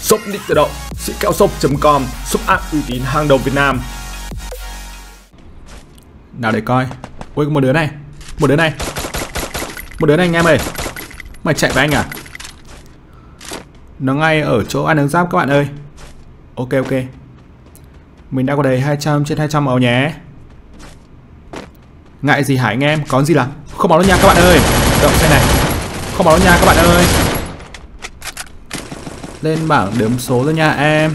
Shop Nick tự động, sĩ kẹo shop.com, shop app uy tín hàng đầu Việt Nam. Nào để coi. Ôi có một đứa này. Một đứa này. Một đứa này anh em ơi. Mày chạy với anh à? Nó ngay ở chỗ ăn ứng giáp các bạn ơi. Ok ok. Mình đã có đầy 200 trên 200 máu nhé. Ngại gì hả anh em? Có gì là không máu đâu nha các bạn ơi. Động xe này. Không máu đâu nha các bạn ơi. Lên bảng đếm số rồi nha em.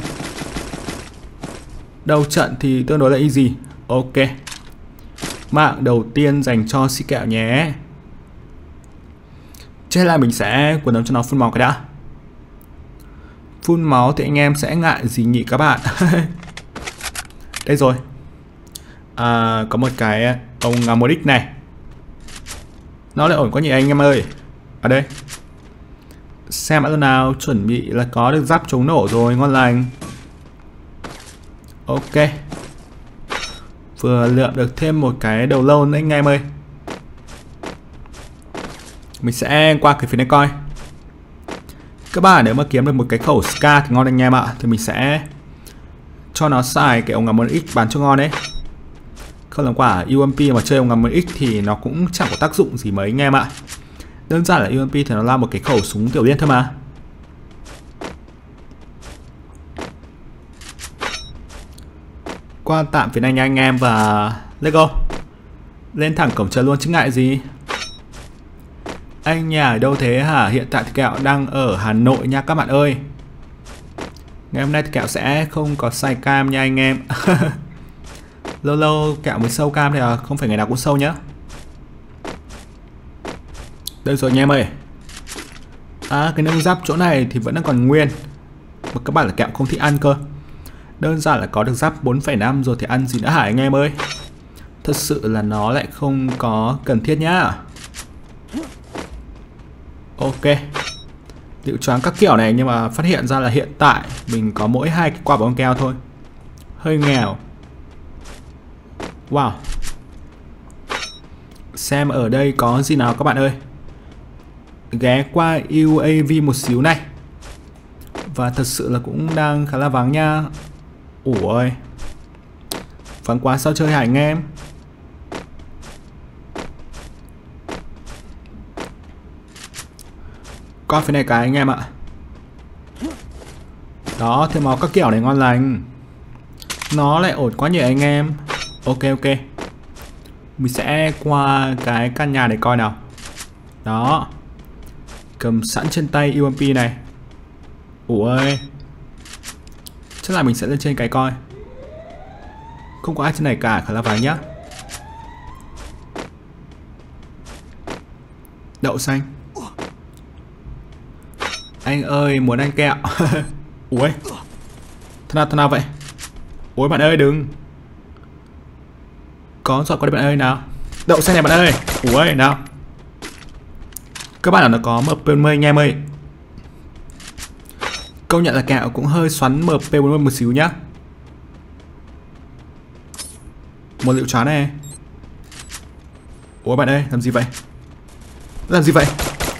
Đầu trận thì tương đối là easy. Ok. Mạng đầu tiên dành cho si kẹo nhé. Thế là mình sẽ quần đấm cho nó phun máu cái đã. Phun máu thì anh em sẽ ngại gì nhỉ các bạn? Đây rồi. À, có một cái ông Gamodic này. Nó lại ổn quá nhỉ anh em ơi. Ở đây. Xem đã nào chuẩn bị là có được giáp chống nổ rồi, ngon lành. Ok. Vừa lượm được thêm một cái đầu lâu nữa anh em ơi. Mình sẽ qua cái phía này coi. Các bạn nếu mà kiếm được một cái khẩu Ska thì ngon anh em ạ. Thì mình sẽ cho nó xài cái ống ngắm 1x bán cho ngon đấy. Không làm quả UMP mà chơi ống ngắm 1x thì nó cũng chẳng có tác dụng gì mấy anh em ạ. Đơn giản là UMP thì nó là một cái khẩu súng tiểu liên thôi mà. Qua tạm phía này nha anh em và let's go. Lên thẳng cổng chờ luôn chứ ngại gì. Anh nhà ở đâu thế hả? Hiện tại thì kẹo đang ở Hà Nội nha các bạn ơi. Ngày hôm nay thì kẹo sẽ không có sai cam nha anh em. lâu lâu kẹo mới sâu cam thì à, không phải ngày nào cũng sâu nhá. Đây rồi anh em ơi. À cái nâng giáp chỗ này thì vẫn đang còn nguyên. Mà các bạn là kẹo không thích ăn cơ. Đơn giản là có được giáp 4,5 rồi thì ăn gì nữa hả anh em ơi. Thật sự là nó lại không có cần thiết nhá. Ok Liệu choáng các kiểu này nhưng mà phát hiện ra là hiện tại Mình có mỗi hai cái quả bóng keo thôi Hơi nghèo Wow Xem ở đây có gì nào các bạn ơi Ghé qua UAV một xíu này. Và thật sự là cũng đang khá là vắng nha. Ủa ơi. Vắng quá sao chơi hả anh em? Coi phía này cái anh em ạ. Đó, thêm máu các kiểu này ngon lành. Nó lại ổn quá nhỉ anh em? Ok ok. Mình sẽ qua cái căn nhà để coi nào. Đó. Cầm sẵn trên tay e UMP này. Ủa ơi. Chắc là mình sẽ lên trên cái coi. Không có ai trên này cả, khá là vàng nhá. Đậu xanh. Anh ơi, muốn ăn kẹo. Ủa Thế nào thế nào vậy? Ủa bạn ơi, đừng. Có giọt qua đây bạn ơi, nào. Đậu xanh này bạn ơi. Ủa nào. Các bạn nó có MP40 anh em ơi. Công nhận là kẹo cũng hơi xoắn MP40 một xíu nhá. Một liệu chán này Ủa bạn ơi, làm gì vậy? Làm gì vậy?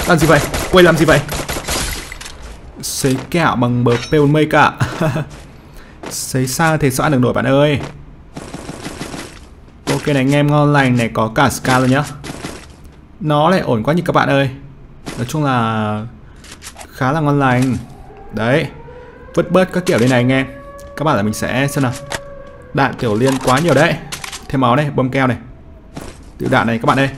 Làm gì vậy? Quay làm gì vậy? Xấy kẹo bằng bờ pêu mây cả Xấy xa thì sao ăn được nổi bạn ơi. Ok này anh em ngon lành này, có cả scar luôn nhá. Nó lại ổn quá nhỉ các bạn ơi. Nói chung là Khá là ngon lành. Đấy Vứt bớt các kiểu đây này anh em. Các bạn là mình sẽ xem nào. Đạn tiểu liên quá nhiều đấy. Thêm máu này, bơm keo này. Tiểu đạn này các bạn ơi.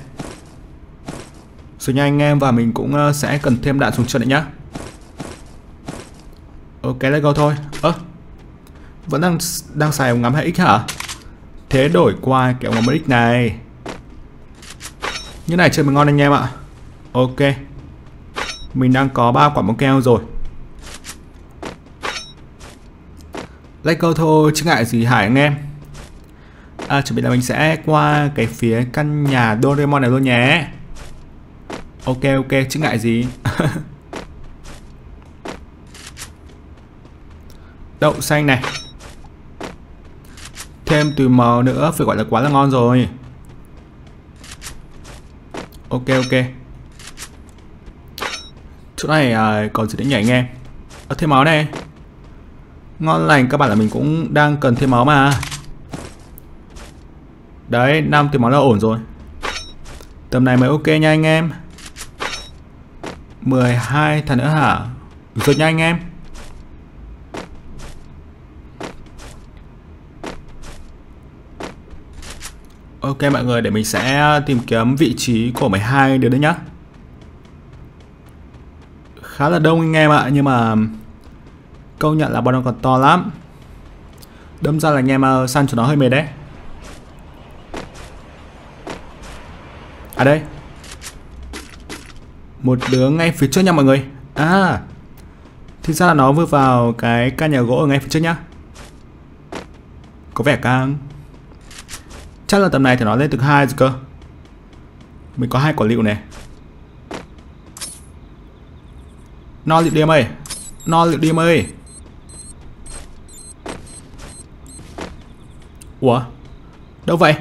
Rồi nha anh em và mình cũng ờ, sẽ cần thêm đạn xuống trận đấy nhá. Ok let's go thôi. Ơ Vẫn đang đang xài ống ngắm 2x hả? Thế đổi qua cái ống ngắm 1x này. Như này chơi mới ngon anh em ạ. Ok. Mình đang có ba quả bóng keo rồi. Let's go thôi chứ ngại gì hải anh em? À chuẩn bị là mình sẽ qua cái phía căn nhà Doraemon này luôn nhé. Ok ok chứ ngại gì? Đậu xanh này. Thêm từ màu nữa, phải gọi là quá là ngon rồi. Ok ok. Chỗ này à, còn gì để nhảy anh em? À, Thêm máu này. Ngon lành các bạn là mình cũng đang cần thêm máu mà. Đấy, 5 tiền máu là ổn rồi. Tầm này mới ok nha anh em. 12 thằng nữa hả? Rồi nha anh em. Ok mọi người để mình sẽ tìm kiếm vị trí của 12 đứa đấy nhá. Khá là đông anh em ạ, Nhưng mà Công nhận là bọn nó còn to lắm. Đâm ra là anh em ờ, săn cho nó hơi mệt đấy. À đây. Một đứa ngay phía trước nha mọi người. À Thì ra là nó vừa vào cái căn nhà gỗ ở ngay phía trước nhá. Có vẻ căng. Chắc là tầm này thì nó lên từ hai rồi cơ. Mình có hai quả liệu này. No liệu điểm ơi. No liệu điểm ơi. Ủa? Đâu vậy?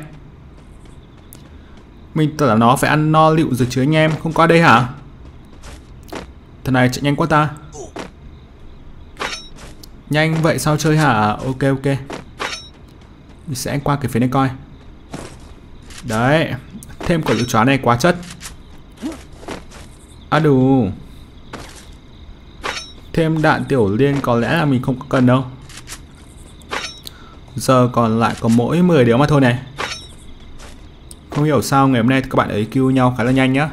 Mình tưởng là nó phải ăn no liệu rồi chứ anh em. Không qua đây hả? Thằng này, chạy nhanh quá ta. Nhanh vậy sao chơi hả? Ok ok. Mình sẽ qua cái phía này coi. Đấy. Thêm quả lựu chó này quá chất. À đủ. Thêm đạn tiểu liên có lẽ là mình không có cần đâu. Giờ còn lại có mỗi 10 đứa mà thôi này. Không hiểu sao ngày hôm nay các bạn ấy kêu nhau khá là nhanh nhá.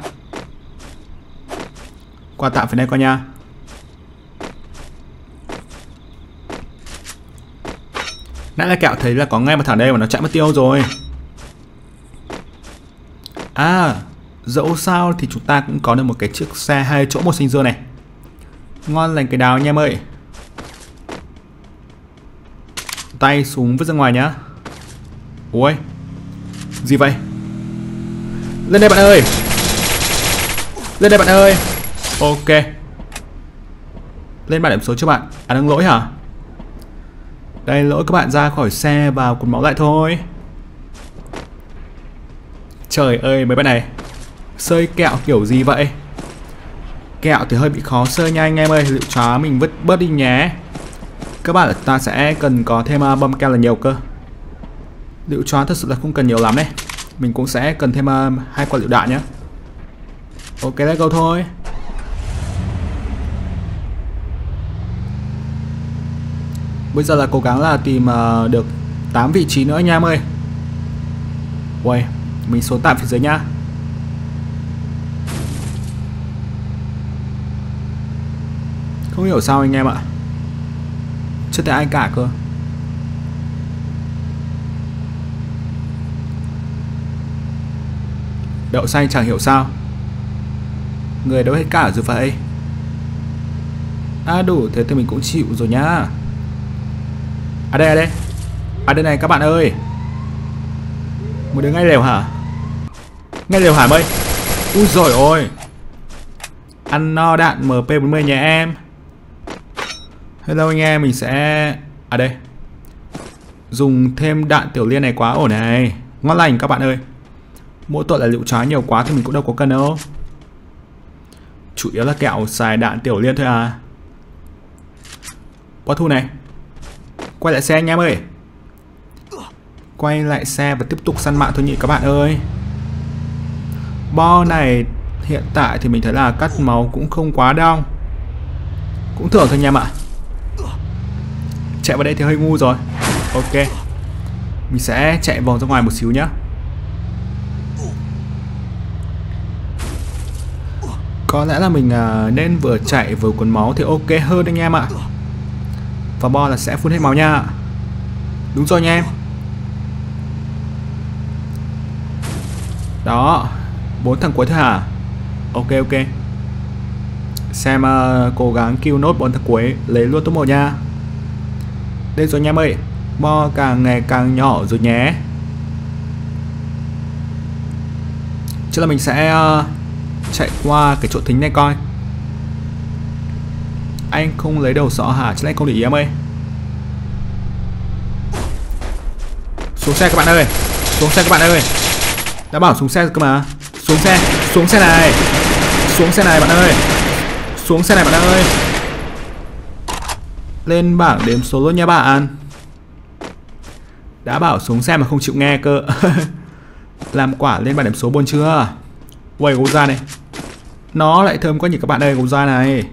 Qua tạm phía này coi nha. Nãy là kẹo thấy là có ngay một thằng đây mà nó chạy mất tiêu rồi. À Dẫu sao thì chúng ta cũng có được một cái chiếc xe hai chỗ một sinh dương này. Ngon lành cái đào nha em ơi. Tay xuống vứt ra ngoài nhá. Ui Gì vậy? Lên đây bạn ơi. Lên đây bạn ơi. Ok. Lên bản điểm số cho bạn. À đang lỗi hả? Đây, lỗi các bạn ra khỏi xe vào cột máu lại thôi. Trời ơi, mấy bạn này. Sơi kẹo kiểu gì vậy? Kẹo thì hơi bị khó sơ nha anh em ơi. Liệu chó mình vứt bớt đi nhé. Các bạn ta sẽ cần có thêm à, uh, bom keo là nhiều cơ. Liệu chó thật sự là không cần nhiều lắm đấy. Mình cũng sẽ cần thêm uh, hai quả liệu đạn nhé. Ok let's go thôi. Bây giờ là cố gắng là tìm uh, được 8 vị trí nữa nha em ơi. Uầy mình xuống tạm phía dưới nhá Không hiểu sao anh em ạ. Chưa thấy ai cả cơ. Đậu xanh chẳng hiểu sao. Người đâu hết cả rồi vậy À đủ, thế thì mình cũng chịu rồi nhá. À đây à đây. À đây này, các bạn ơi. Một đứa ngay lều hả? Ngay lều hả mây Úi rồi ôi Ăn no đạn MP40 nhà em. Hello anh em, Mình sẽ À đây. Dùng thêm đạn tiểu liên này quá ổn này. Ngon lành các bạn ơi. Mỗi tội là liệu trái nhiều quá thì mình cũng đâu có cần đâu. Chủ yếu là kẹo xài đạn tiểu liên thôi à. Bó thu này. Quay lại xe anh em ơi. Quay lại xe và tiếp tục săn mạng thôi nhỉ các bạn ơi. Bo này hiện tại thì mình thấy là cắt máu cũng không quá đau. Cũng thường thôi nha em ạ. Chạy vào đây thì hơi ngu rồi. Ok. Mình sẽ chạy vòng ra ngoài một xíu nhá. Có lẽ là mình à, nên vừa chạy vừa cuốn máu thì ok hơn anh em ạ. Và bo là sẽ phun hết máu nha. Đúng rồi nha em. Đó bốn thằng cuối thôi hả? Ok ok. Xem uh, cố gắng kêu nốt bốn thằng cuối Lấy luôn top một nha. Đây rồi nha em ơi Bo càng ngày càng nhỏ rồi nhé. Chứ là mình sẽ uh, Chạy qua cái chỗ thính này coi. Anh không lấy đầu sọ hả? Chứ anh không để ý em ơi. Xuống xe các bạn ơi. Xuống xe các bạn ơi. Đã bảo xuống xe cơ mà. Xuống xe Xuống xe này. Xuống xe này bạn ơi. Xuống xe này bạn ơi. Lên bảng đếm số luôn nha bạn. Đã bảo xuống xe mà không chịu nghe cơ. Làm quả lên bảng đếm số buồn chưa? Uầy gấu da này. Nó lại thơm quá nhỉ các bạn ơi gấu da này.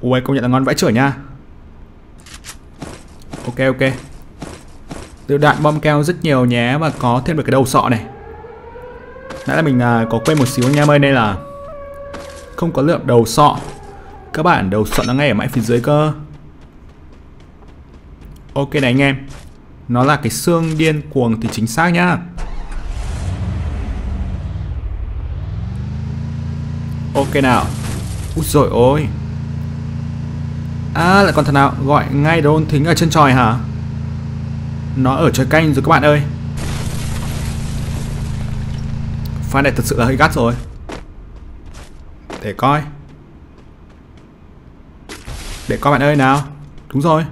Ui công nhận là ngon vãi chửi nha. Ok ok. Lựu đạn bom keo rất nhiều nhé Và có thêm được cái đầu sọ này. Nãy là mình à, có quên một xíu anh em ơi Đây là Không có lượng đầu sọ. Các bạn đầu sọ nó ngay ở mãi phía dưới cơ. Ok này anh em. Nó là cái xương điên cuồng thì chính xác nhá. Ok nào. Úi rồi ôi. À lại còn thằng nào gọi ngay drone thính ở chân tròi hả? Nó ở trời canh rồi các bạn ơi. Pha này thật sự là hơi gắt rồi. Để coi. Để coi bạn ơi nào. Đúng rồi.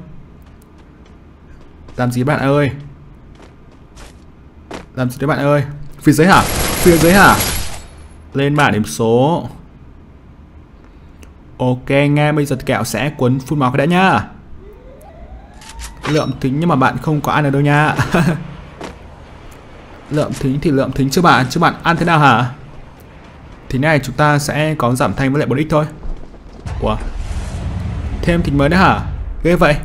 Làm gì bạn ơi? Làm gì đấy bạn ơi? Phía dưới hả? Phía dưới hả? Lên bảng điểm số. Ok, nghe bây giờ kẹo sẽ cuốn phun máu cái đã nhá. Lượm thính nhưng mà bạn không có ăn được đâu nha. Lượm thính thì lượm thính chứ bạn Chứ bạn ăn thế nào hả? Thì này chúng ta sẽ có giảm thanh với lại 4x thôi. Ủa? Thêm thịt mới nữa hả? Ghê vậy.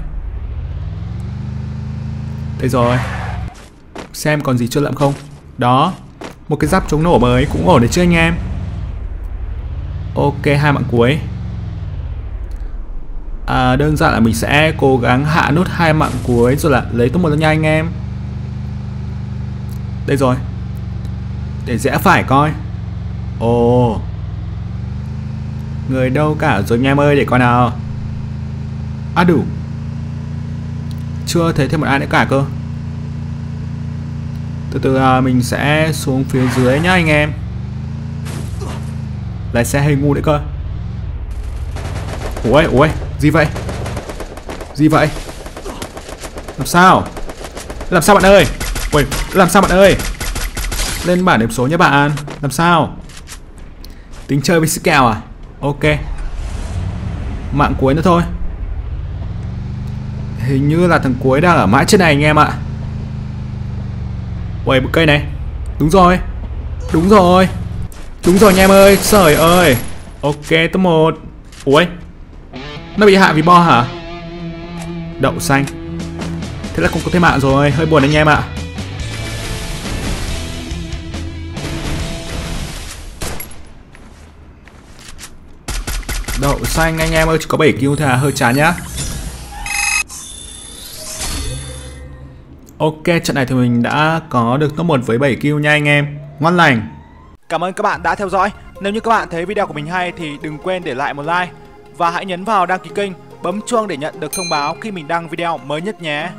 Đây rồi. Xem còn gì chưa lậm không? Đó Một cái giáp chống nổ mới cũng ổn đấy chứ anh em. Ok hai mạng cuối. À, đơn giản là mình sẽ cố gắng hạ nốt hai mạng cuối rồi là lấy top một nha anh em. Đây rồi. Để rẽ phải coi. Ồ. Người đâu cả rồi anh em ơi để coi nào à đủ chưa thấy thêm một ai nữa cả cơ từ từ à, mình sẽ xuống phía dưới nhá anh em lái xe hơi ngu đấy cơ Ủa ui gì vậy? Gì vậy? Làm sao? Làm sao bạn ơi? Ui, làm sao bạn ơi? Lên bảng điểm số nhé bạn. Làm sao? Tính chơi với sức kèo à? Ok. Mạng cuối nữa thôi. Hình như là thằng cuối đang ở mãi trên này anh em ạ. Uầy bụi cây này. Đúng rồi. Đúng rồi. Đúng rồi anh em ơi. Trời ơi. Ok, top 1. Ui, nó bị hạ vì bo hả? Đậu xanh Thế là không có thêm mạng rồi, hơi buồn anh em ạ Đậu xanh anh em ơi, chỉ có 7 kill thôi à, hơi chán nhá Ok, trận này thì mình đã có được top 1 với 7 kill nha anh em. Ngon lành. Cảm ơn các bạn đã theo dõi. Nếu như các bạn thấy video của mình hay thì đừng quên để lại một like và hãy nhấn vào đăng ký kênh, bấm chuông để nhận được thông báo khi mình đăng video mới nhất nhé.